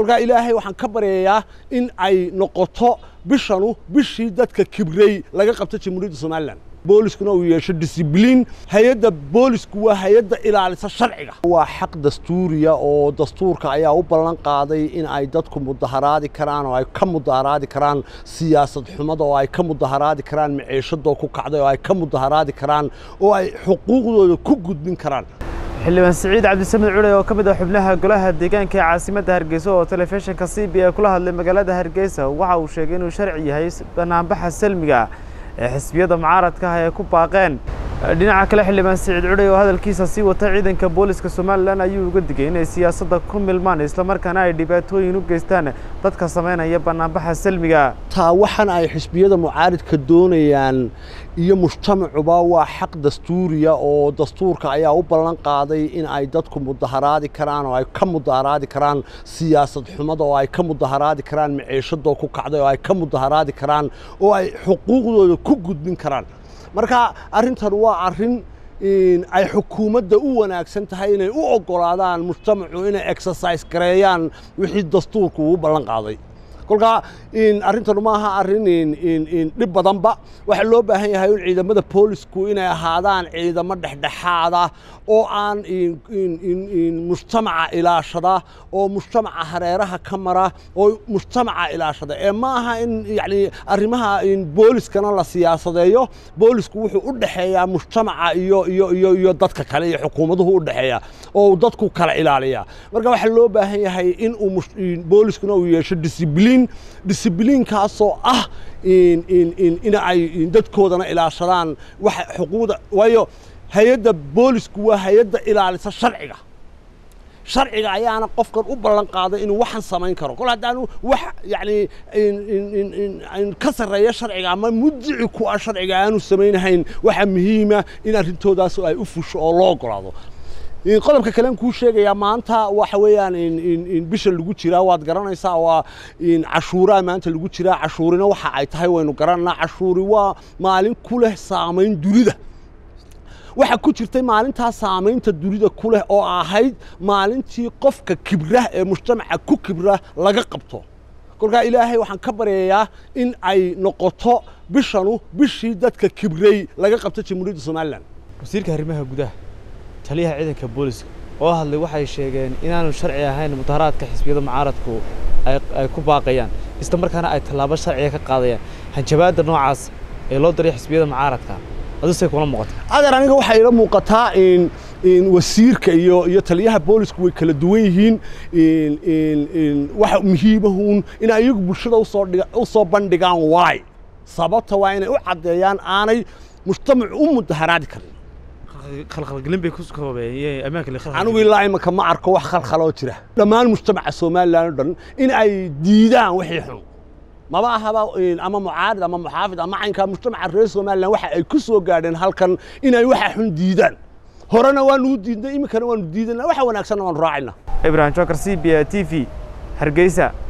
kolkaa ilaahay waxaan ka baryayaa in ay noqoto bishanu bishii dadka kibrey laga qabto jamhuuriyadda somalilan booliskuna uu yeesho disibliin hay'adda boolisku waa hay'adda ilaalisa sharciga. Waa xaq dastuuriya oo dastuurka ayaa u ballan qaaday in ay dadku mudaharaadi karaan oo ay ka mudaharaadi karaan siyaasad xumada oo ay ka mudaharaadi karaan maciishadoo ku kacday oo ay ka mudaharaadi karaan oo ay xuquuqdooda ku gudbin karaan حلمان سعيد عبد السمد عليا وكمد حبناها قلها الدجان كعاصمة هرجيسة وتلفيشن كصيبية كلها اللي مجالها هرجيسة وعه وشجين وشرعي هيس بنعم بحث سلمي جا حسبيضة معارض كهيا كوبا قين dhinaca kale xildhibaan siciid culey oo hadalkiisa sii wata ciidanka booliska somalilan ayuu uga digay inay siyaasadda ku milmaan islamarkaana ay dhibaatooyin u geystaan dadka samaynaya banaanbaxa salmiga. Taa waxan ay xisbiyada mucaaridka doonayaan iyo mujtamacuba waa xaq dastuuriya oo dastuurka ayaa u ballan qaaday in ay dadku mudaharaadi karaan oo ay ka mudaharaadi karaan siyaasad xumada oo ay ka mudaharaadi karaan maciishadoo ku kacday oo ay ka mudaharaadi karaan oo ay xuquuqdooda ku gudbin karaan marka arrintan waa arrin ay xukuumadda u wanaagsan tahay inay u oggolaadaan mujtamacu inay exercise gareeyaan wixii dastuurku uu ballan qaaday kolkaa arrintanu ma aha arrin dhib badanba. Waxaa loo baahan yahay in ciidamada boolisku inay ahaadaan ciidamo dhexdhexaada oo aan mujtamaca ilaashada oo mujtamaca hareeraha ka mara oo mujtamaca ilaashada. Ee ma aha in yani arrimaha booliskana la siyaasadeeyo. Boolisku wuxuu u dhexeeyaa mujtamaca iyo iyo iyo iyo dadka kale iyo xukuumaduhu u dhexeeya oo dadku kala ilaaliya. Marka waxaa loo baahan yahay in uu uu yeesho disibliin disibliinkaasoo ah in ay dadkoodana ilaashadaan xuquuqda. Waayo hay'adda boolisku waa hay'adda ilaalisa sharciga. Sharciga ayaana qofkan u ballan qaaday inuu waxan samayn karo. Kol haddaanu wax yani ka sarreeya sharciga ama muddici ku ah sharciga aanu samaynahayn waxaa muhiima in arrintoodaas ay u fusho oo loo ogolaado qodobka kalean kuu sheegayaa maanta waxa weeyaan bisha lagu jiraa waad garanaysaa waa cashuuraa maanta lagu jiraa. Cashuurina waxa ay tahay waynu garananaa cashuuri waa maalin ku leh saamayn dunida. Waxaa ku jirtay maalintaa saamaynta dunida ku leh oo ahayd maalintii qofka kibra ee mujtamaca ku kibra laga qabto. Kolkaa ilaahay waxaan ka baryayaa in ay noqoto bishanu bishii dadka kibrey laga qabto jamhuuriyadda somalilan. Wasiirka arrimaha gudaha taliyaha ciidanka booliska oo hadlay waxay sheegeen inaanu sharci ahayn mudaharaadka xisbiyada mucaaradku ay ku baaqayaan. Isla markaana ay tallaabo sharciga ka qaadayaan. Hanjabaadda noocaas ee loo diray xisbiyada mucaaradka adusay kula muuqata adeer aniga waxaa ila muuqataa in wasiirka iyo iyo taliyaha boolisku way kala duwan yihiin. Waxa muhiimahuun in ayagu bulshada u soo u soo bandhigaan waay. Sababta waa inay u caddeeyaan aanay mujtamacu u mudaharaadi karin khalkhalgelin bay ku koobeeyeen ammaanka anigu ilaa imanka ma arko wax khalkhaloo jira. Dhammaan mujtamaca somalilan oo dhan in ay diidaan wixii xun maba ahaba ama mucaarid ama muxaafid ama caynkaa mujtamaca reer somalilan waxa ay ku soo gaadheen halkan inay waxa xun diidaan. Horena waanu diidnay iminkana waanu diidana waxa wanaagsanna waanu raacayna. Ibrahim jokar c b a t v hargeysa